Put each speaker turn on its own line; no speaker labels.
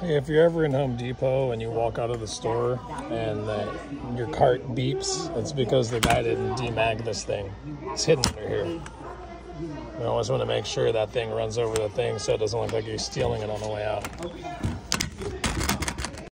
Hey, if you're ever in Home Depot and you walk out of the store and the, your cart beeps, it's because the guy didn't demag this thing. It's hidden under here. We always want to make sure that thing runs over the thing so it doesn't look like you're stealing it on the way out.